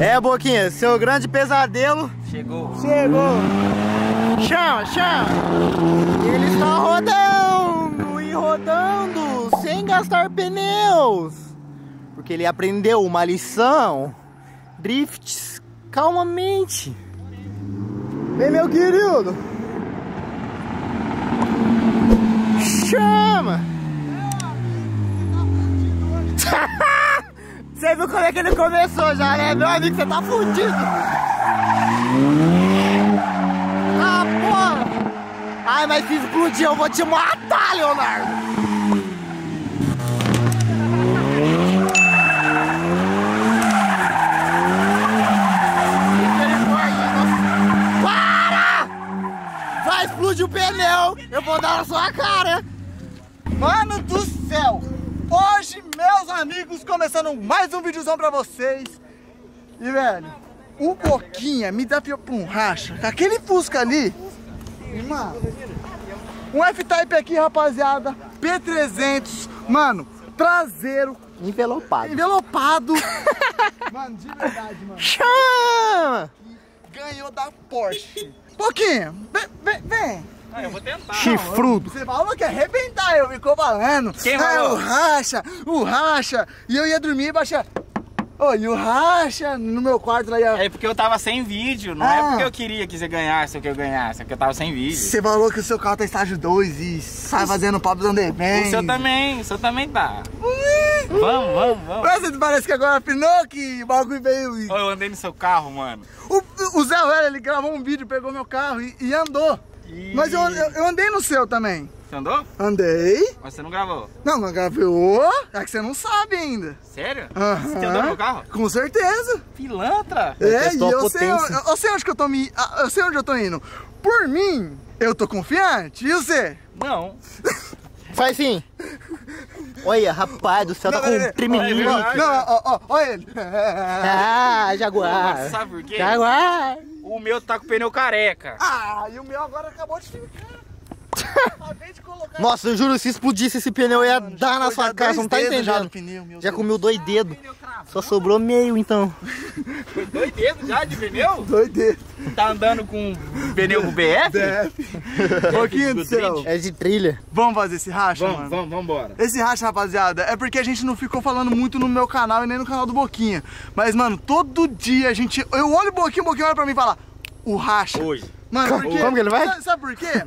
É, Boquinha, seu grande pesadelo Chegou. chegou. Chama, chama. Ele está rodando e rodando sem gastar pneus. Porque ele aprendeu uma lição. Drifts calmamente. Vem, meu querido. Chama. Você viu como é que ele começou já, né? Meu amigo, você tá fudido. Ah, porra! Ai, mas se explodir eu vou te matar, Leonardo! Explodir o pneu! Eu vou dar na sua cara! Mano do céu! Hoje, meus amigos, começando mais um videozão pra vocês. E, velho, o Boquinha me desafiou pra um racha. Aquele Fusca ali. E, mano, um F-Type aqui, rapaziada. P300. Mano, traseiro Envelopado. envelopado. mano, de verdade, mano. Chama! Ganhou da Porsche. Boquinha, vem, vem, vem. Ah, eu vou tentar. Chifrudo. Você falou que ia arrebentar, eu ficou falando. Quem ah, falou? o racha, o racha. E eu ia dormir e baixar. Ô, e o racha no meu quarto lá ia. É porque eu tava sem vídeo, não é Ah. porque eu queria que você ganhasse ou que eu ganhasse, é porque eu tava sem vídeo. Você falou que o seu carro tá estágio 2 e sai fazendo papo do bem. O seu também, o seu também tá. Vamos, vamos, vamos. Mas parece que agora afinou que o bagulho veio. E... Eu andei no seu carro, mano. O, o Zé Velho, ele gravou um vídeo, pegou meu carro e, e andou. E- Mas eu, eu, eu andei no seu também. Você andou? Andei. Mas você não gravou. Não, mas gravou. É que você não sabe ainda. Sério? Você andou no meu carro? Com certeza. Pilantra? É, e testou a eu sei, onde, eu sei onde que eu tô me. ah, Eu sei onde eu tô indo. Por mim, eu tô confiante. E você? Não. Faz assim. Olha, rapaz do céu, tá com um tremelinho. Não, não, ó, ó, olha ele. Ah, Jaguar. Sabe por quê? Jaguar. O meu tá com o pneu careca. Ah, e o meu agora acabou de ficar. Acabei de colocar. Nossa, eu juro, se explodisse esse pneu, eu ia Mano, dar na sua cara, não tá dedos Já, entendendo. pneu, meu Já Deus. comeu dois dedos. Só sobrou meio, então. Foi dois dedos já de pneu? Dois dedos. Tá andando com pneu BF? Deve. Pouquinho do céu. É de trilha. Vamos fazer esse racha, Vamos, mano? vamos, vamos embora. Esse racha, rapaziada, é porque a gente não ficou falando muito no meu canal e nem no canal do Boquinha. Mas, mano, todo dia a gente. Eu olho o Boquinha, o Boquinha olha pra mim e fala: O racha. Hoje. Mano, Como- porque, como que ele vai? Sabe, sabe por quê?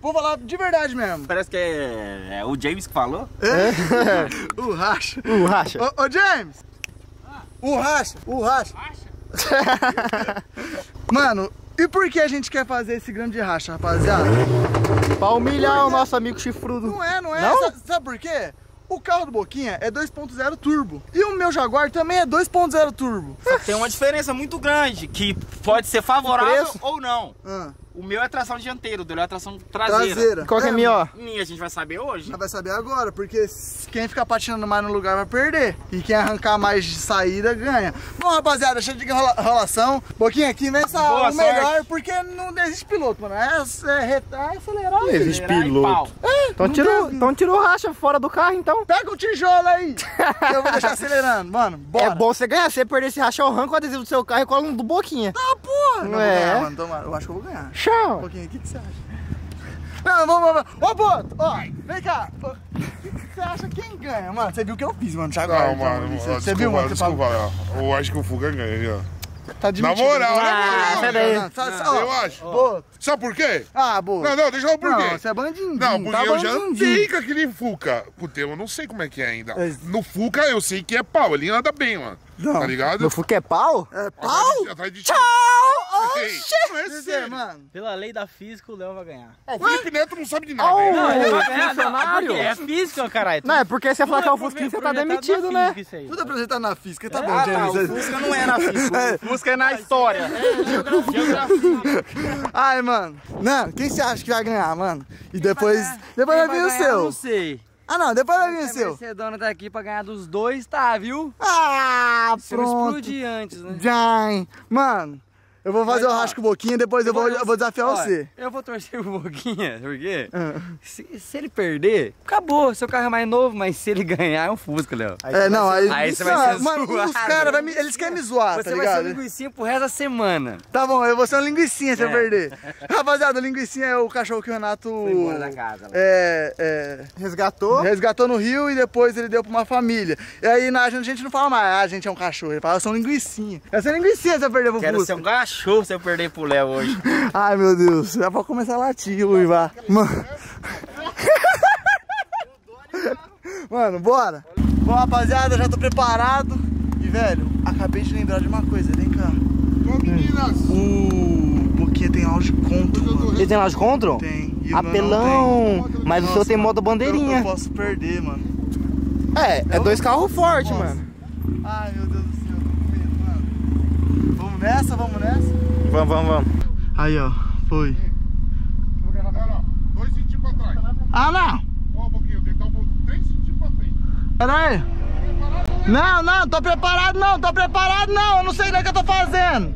Vou falar de verdade mesmo. Parece que é, é o James que falou. O racha. Uh, racha. Ô, ô, James! O racha, o racha. Mano, e por que a gente quer fazer esse grande racha, rapaziada? Pra humilhar o nosso amigo chifrudo. Não é, não é. Não? Sa- Sabe, por quê? O carro do Boquinha é 2.0 turbo. E o meu Jaguar também é 2.0 turbo. Só tem uma diferença muito grande, que pode ser favorável ou não. Ah, O meu é tração dianteira, o dele é tração traseira. traseira. Qual que é a minha, ó? Minha a gente vai saber hoje. Já vai saber agora, porque quem ficar patinando mais no lugar vai perder. E quem arrancar mais de saída ganha. Bom, rapaziada, deixa de enrola- enrolação. Boquinha aqui, vem essa, Boa o melhor, porque não existe piloto, mano. É, é, é acelerar. Não existe piloto. pau. Então Não tirou, então tirou racha fora do carro, então. Pega o tijolo aí, que eu vou deixar acelerando. Mano, bora. É bom você ganhar. Se você perder esse racha, eu arranco o adesivo do seu carro e colo no do Boquinha. Ah, porra. Não vou É. ganhar, mano. Tomara. Eu acho que eu vou ganhar. Um Chama. pouquinho aqui, o que você acha? Não, vamos, vamos. Ô, Boto, ó, vem cá. O que que você acha quem ganha, mano? Você viu o que eu fiz, mano? Não, então, mano, ali. ó, Você, você desculpa, viu, mano? Você desculpa. falou- ó. Eu acho que o Fuga ganha, viu? Tá moral, Não, na não, moral, não, não, só- só- ó, Eu acho. Boto. Sabe por quê? Ah, Boto. Não, não, deixa eu falar por Não, quê. você é bandidinho. Não, porque tá eu já andei com aquele Fuca. Puta, eu não sei como é que é ainda. É. No Fuca eu sei que é pau, ele anda bem, mano. Não. Tá ligado? Meu Fuca é pau? É Atrás pau? de- Atrás de. Ei, não é sério. mano. Pela lei da física, o Léo vai ganhar. Ó, o Felipe Neto não sabe de nada. Oh. Não, ele vai ganhar, não, funcionário. porque é física, caralho. Não, é porque você falar que é o Fusquinha, você tá na demitido, né? física aí. Tudo apresentado na física, tá bom, Ah, tá, James. o Fusca não é na física, o Fusca é na história. Ai, mano. Não, quem você acha que vai ganhar, mano? E depois. Depois vai vir o Não seu. sei. Ah, não, depois vai vir o A seu. Mercedona tá aqui pra ganhar dos dois, tá, viu? Ah, Se não pronto. explodir antes, né? Jai. Mano, Eu vou fazer o rasco com o Boquinha, depois eu vou, eu vou desafiar Ó, você. Eu vou torcer o Boquinha, por quê? Ah. Se, se ele perder, acabou. Seu carro é mais novo, mas se ele ganhar, é um Fusca, Léo. É, não, aí... Aí você vai Não, ser Mano, zoado. os caras, vai eles querem me zoar, Você tá vai ser ligado? um linguicinho pro resto da semana. Tá bom, eu vou ser um linguicinha se eu É. perder. Rapaziada, o linguicinha é o cachorro que o Renato... embora da casa? É, é... Resgatou? Resgatou no rio e depois ele deu pra uma família. E aí na gente, a gente não fala mais, ah, a gente é um cachorro. Ele fala, eu sou um linguicinha. Eu sou um linguicinha se eu perder pro Quero Fusca. ser um cachorro se eu perder pro Léo hoje. Ai, meu Deus. Já pode começar a latir, uivar. Mano. Mano, bora. Bom, rapaziada, já tô preparado. E, velho, acabei de lembrar de uma coisa. Vem cá. Ô, meninas! O Boquinha tem áudio mano. Ele tem lá de control? Tem. E o Apelão! Mas o Nossa, seu tem modo Eu, bandeirinha. eu posso perder, mano. É, é dois carros fortes, mano. Ai, meu Deus do céu, tô com medo, mano. Vamos nessa, vamos nessa? Vamos, vamos, vamos. Aí, ó. Foi. Olha lá, dois centímetros pra trás. Ah, não. Ó, um pouquinho, tem que dar um três centímetros pra frente. Pera aí. Não, não, tô preparado não, tô preparado não, eu não sei nem o que eu tô fazendo.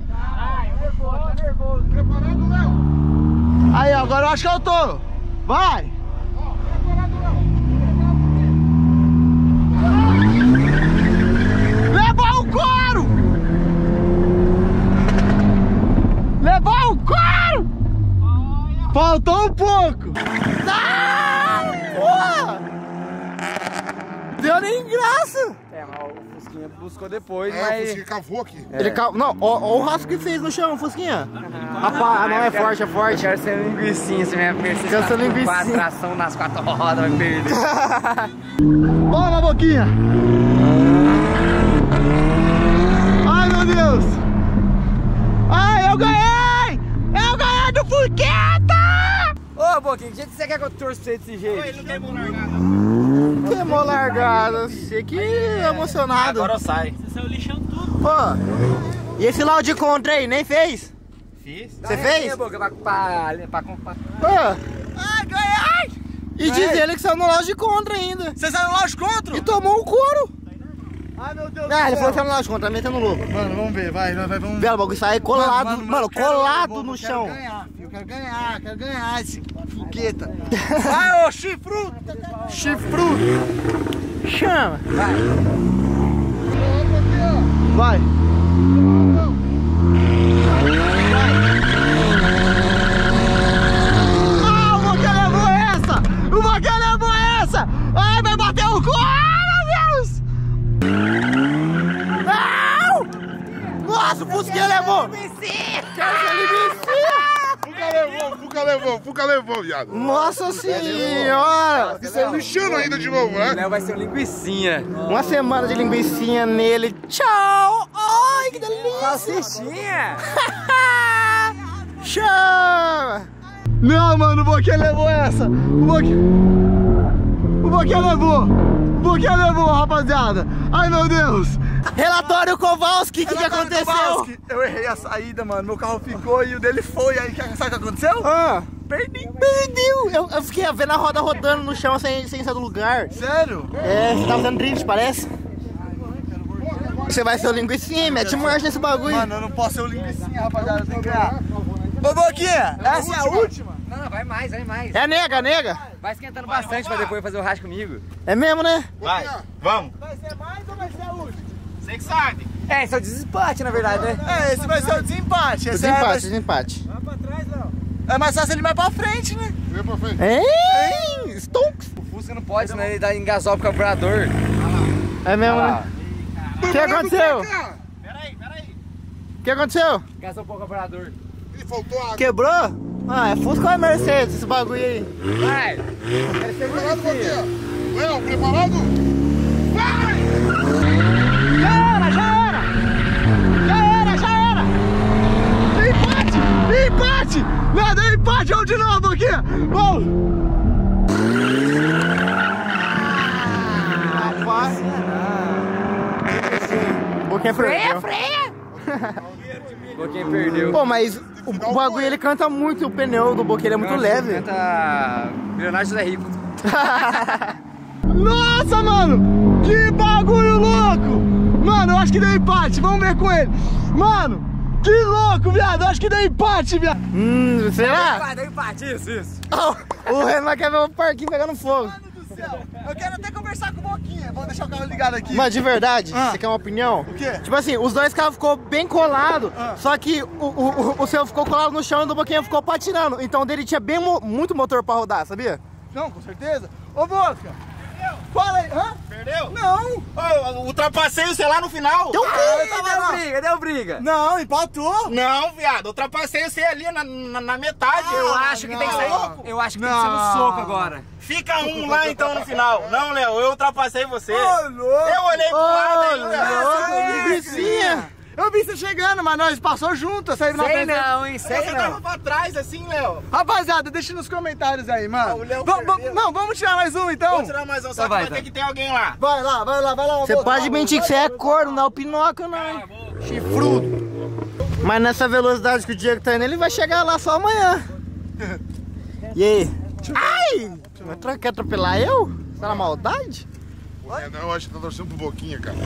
Preparado, Léo? Aí, ó, agora eu acho que eu tô. Vai. Levou o couro! Levou o couro! Faltou um pouco. Não! Porra! Deu nem graça. É, mas o Fusquinha buscou depois, É, mas... você cavou aqui. Ele cal... Não, ó, ó o rasgo que fez no chão, Fusquinha. Rapaz, não é forte, é Eu forte. quero ser linguicinha, se minha Mercedes Quero ser com linguicinha. quatro tração nas quatro rodas, vai perder. Toma, boquinha! Ai, meu Deus! Ai, eu ganhei! Eu ganhei do Furqueta! Ô, Boquinha, que jeito você quer que eu torça pra você desse jeito? Queimou largada. Achei que emocionado. Agora sai. Pô, e esse lá de contra aí, nem fez? Fiz. Você fez? Boca, pra, pra, pra, pra, Pô, Ai, ganhei! e diz ele que saiu no loja de contra ainda. Você saiu lá de contra? E tomou um couro. Ai, meu Deus Ah, ele falou que saiu no loja de contra, também tá no louco. Mano, vamos ver, vai, vai, vai, vamos ver. Velho, o bagulho sai colado, mano, eu quero- colado eu vou- no eu chão. Quero ganhar, eu quero ganhar, quero ganhar esse Furqueta. Vai, ô chifrudo! Chifrudo! Chama. Vai! Ah, o Boquinha levou essa! O Boquinha levou essa! Ai, vai bater o cu! Ai, meu Deus! Nossa, o Fusquinha levou! Fuca levou, Fuca levou, Fuca levou, viado. Nossa senhora! Isso é lixando ainda de novo, né? Léo vai ser um linguicinha. Uma semana de linguicinha nele. Tchau! Ai, que delícia! Salsichinha! Chama! Não, mano, o Boquinha levou essa! O Boquinha... O Boquinha levou! O Boquinha levou, rapaziada! Ai, meu Deus! Relatório Kowalski, o que, que aconteceu? Kowalski. Eu errei a saída, mano. Meu carro ficou e o dele foi. Aí, sabe o que aconteceu? Ah, Perdi. perdeu! Eu, eu fiquei vendo a roda rodando no chão sem, sem sair do lugar. Sério? É, você tá fazendo drift, parece? Você vai ser o linguicinha, mete marcha nesse bagulho. Mano, eu não posso ser o linguicinha, rapaziada. Tem que ganhar. Ô, Boquinha, essa é a última. Não, não, vai mais, vai mais. É nega, nega? Vai esquentando bastante pra depois fazer o rasgo comigo. É mesmo, né? Vai, vamos. Vai ser mais ou vai ser a última? Você que sabe. É, esse é o desempate, na verdade, né? É, esse vai ser o desempate. Esse é, Desempate, desempate. é mais fácil ele vai pra frente, né? Vem pra frente. Hein? Stonks. O Fusca não pode, senão ele dá engasol pro carburador. É mesmo, né? O que aconteceu? Peraí, peraí. O que aconteceu? Engasol pro carburador. Ele faltou água. Quebrou? Ah, é Fusca ou é Mercedes esse bagulho aí? Vai! Preparado? Léo, preparado? Vai! Já era, já era! Já era, já era! Empate! Não, deu empate, vamos de novo aqui! Vamos! Rapaz. Boquinha perdeu. Boquinha perdeu. Pô, mas o, o bagulho ele canta muito, o pneu do Boquinha ele é muito leve. Canta Leonardo José Rico. Nossa, mano! Que bagulho louco! Mano, eu acho que deu empate, vamos ver com ele! Mano, que louco, viado. Acho que deu empate, viado. Hum, será? Vai, deu empate, isso, isso. Oh, o Renan quer ver o parquinho pegando fogo. Mano do céu. Eu quero até conversar com o Boquinha. Vou deixar o carro ligado aqui. Mas de verdade, Ah. você quer uma opinião? O quê? Tipo assim, os dois carros ficou bem colado, Ah. só que o, o, o- o seu ficou colado no chão e o do Boquinha ficou patinando. Então o dele tinha bem mo- muito motor pra rodar, sabia? Não, com certeza. Ô, Boca. Fala aí. Hã? Perdeu? Não. Ô, ultrapassei você lá no final. Então, Ah, Deu briga, deu briga. Não, empatou. Não, viado, ultrapassei você ali na, na, na metade. Eu acho que tem que sair. Eu acho que tem que ser no soco agora. Fica um lá então no final. Não, Léo, eu ultrapassei você. Ô, louco. Eu olhei pro lado ainda. louco, é, que vizinha. Eu vi você chegando, mas nós passou junto. Eu saí na Sei não, hein? Sei Você tava não. pra trás assim, Léo. Rapaziada, deixa nos comentários aí, mano. Ah, o Léo Va- va- perdeu. não, vamos tirar mais um então. Vamos tirar mais um, só que vai, vai então. ter que ter alguém lá. Vai lá, vai lá, vai lá. Você pode mentir que você é corno, não é o Pinóquio não. hein? Chifrudo. Mas nessa velocidade que o Diego tá indo, ele vai chegar lá só amanhã. E aí? Ai! Quer atropelar eu? Tá na maldade? É, eu acho que tá torcendo pro Boquinha, cara.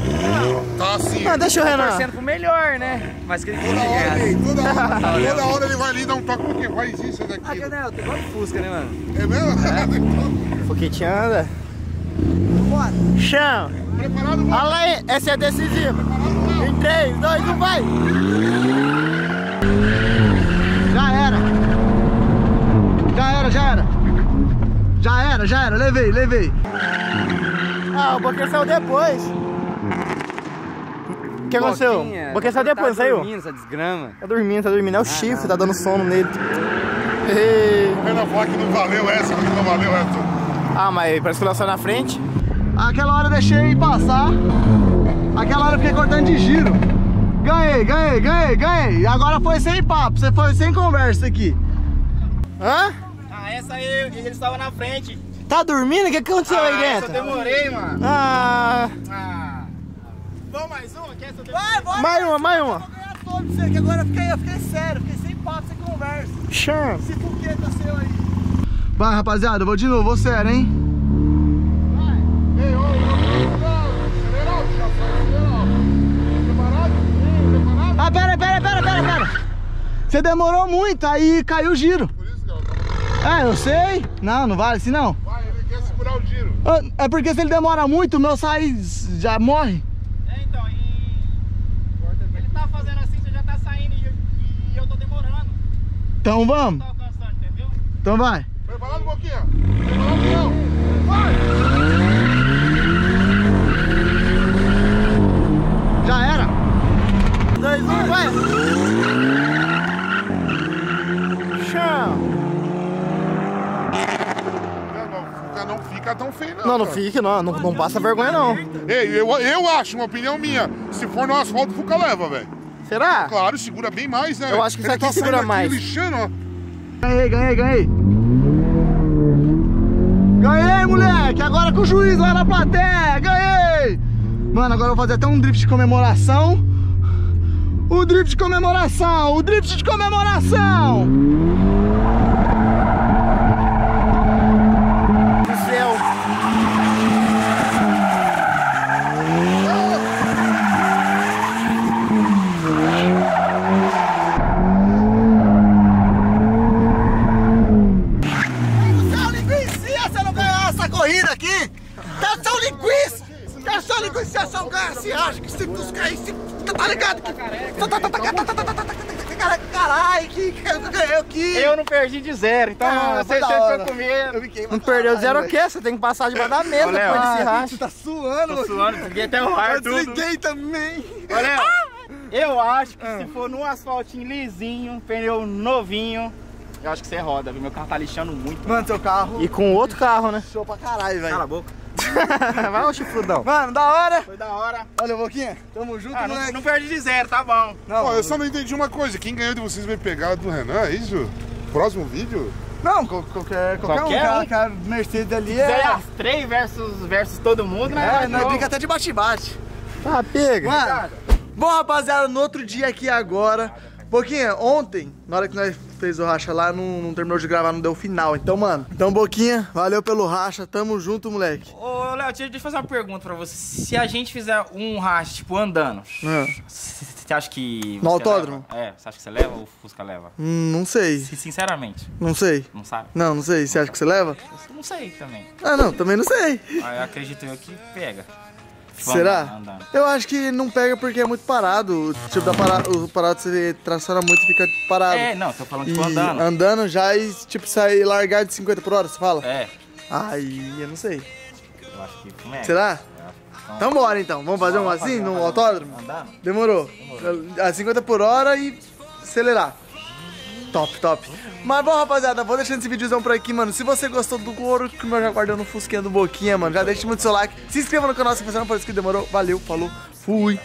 Tá assim. Não, deixa o Renan. Torcendo pro melhor, né? Mas que ele Toda hora, ele, toda hora, toda hora ele vai ali e dá um toque porque faz isso, Ah, daqui. que não, tem igual de Fusca, né, mano? É mesmo? Foguete anda. Chão. Preparado, Boquinha? Olha aí, essa é decisiva. Em 3, 2, 1, vai! Já era. Já era, já era. Já era, já era. Levei, levei. Ah, o Boquinha saiu depois. O que aconteceu? Boquinha, O Boquinha saiu depois, tá saiu? dormindo, essa desgrama. Tá dormindo, tá dormindo. É o chifre, tá dando sono nele. Ei. Renan falou que não valeu essa, que não valeu essa. Ah, mas parece que lançou na frente. Aquela hora eu deixei passar. Aquela hora eu fiquei cortando de giro. Ganhei, ganhei, ganhei, ganhei. Agora foi sem papo, você foi sem conversa aqui. Hã? Ah, essa aí, ele estava na frente. Tá dormindo? O que que aconteceu aí Ah, eu dentro? demorei, mano. Ah, Ah. Vamos mais uma? Quer essa eu Vai, vai. mais uma, mais uma. Vou ganhar todo você, que agora eu fiquei, eu fiquei sério, fiquei sem papo, sem conversa. Chão. Esse fogueta seu aí. Vai, rapaziada, eu vou de novo, vou sério, hein? Ei, ô, ô? Ah, pera, pera, pera, pera, pera. Você demorou muito, aí caiu o giro. Por isso, cara. Ah, eu sei. Não, não vale assim não. Vai, ele quer segurar o giro. Ah, É porque se ele demora muito, o meu sai já morre. É, então, e... Ele tá fazendo assim, você já tá saindo e eu, e eu tô demorando. Então vamos. Tá? Então vai. Preparado, Boquinha? Preparado, não. Vai! Já era. 2, 1, vai. Chão. Não, não, não fica tão feio, não. Não, não cara. fique não, não, não passa vergonha não. Ei, eu, eu acho, uma opinião minha, se for no asfalto, o Fuca leva, velho. Será? Claro, segura bem mais, né? Eu acho que isso aqui tá segura mais. lixando, ó. Ganhei, ganhei, ganhei. Ganhei, moleque. Agora com o juiz lá na plateia. Ganhei. Mano, agora eu vou fazer até um drift de comemoração. O drift de comemoração. O drift de comemoração. Perdi de zero, então Ah, foi você da você hora. ficou com medo. Eu fiquei Não perdeu zero o quê? Você tem que passar debaixo da mesa Ô, Léo. depois desse Ah, racha. você tá suando, Tô suando, desliguei até o ar, Eu tudo. desliguei também. Olha, eu acho que se for num asfaltinho lisinho, pneu novinho, eu acho que você roda, viu? Meu carro tá lixando muito. Mano, seu carro E com outro carro, né? show pra caralho, Cala a velho. boca. Vai o chifrudão. Mano, da hora. Foi da hora. Olha, Boquinha, tamo junto, Ah, não, moleque. não perdi de zero, tá bom. Não, Ó, eu só não entendi uma coisa. Quem ganhou de vocês vai pegar a do Renan, é isso? Próximo vídeo? não, qual- qualquer, qualquer, Qualquer um, cara, um. que a Mercedes ali é... as três versus, versus todo mundo, né? É, nós brinca até de bate-bate. Ah, pega. Mano, bom, rapaziada, no outro dia aqui agora, Boquinha, ontem, na hora que nós fez o racha lá, não, não terminou de gravar, não deu final. Então, mano. Então, Boquinha, valeu pelo racha. Tamo junto, moleque. Ô, Léo, deixa eu fazer uma pergunta pra você. Se a gente fizer um racha, tipo, andando, Ah, você acha que. No autódromo? leva? É, você acha que você leva ou o Fusca leva? hum, não sei. Sin- Sinceramente, Não sei. não sabe? Não, não sei. Você acha que você leva? Não sei também. Ah, não, também não sei. Aí eu acredito eu que pega. Será? Eu acho que não pega porque é muito parado. Tipo, da para... o parado você traciona muito e fica parado. É, não, tô falando E tipo andando. andando já e, tipo, sair largar de 50 por hora, você fala? É, Aí, eu não sei. eu acho que pega. Será? Então, Então bora então. Vamos fazer um assim no autódromo? Andando? Demorou. A 50 por hora e acelerar. Top, top. Mas bom, rapaziada, vou deixando esse videozão por aqui, mano. Se você gostou do couro que eu já guardei no Fusquinha do Boquinha, mano, já deixa muito seu like. Se inscreva no canal se você não for inscrito, demorou. Valeu, falou, fui.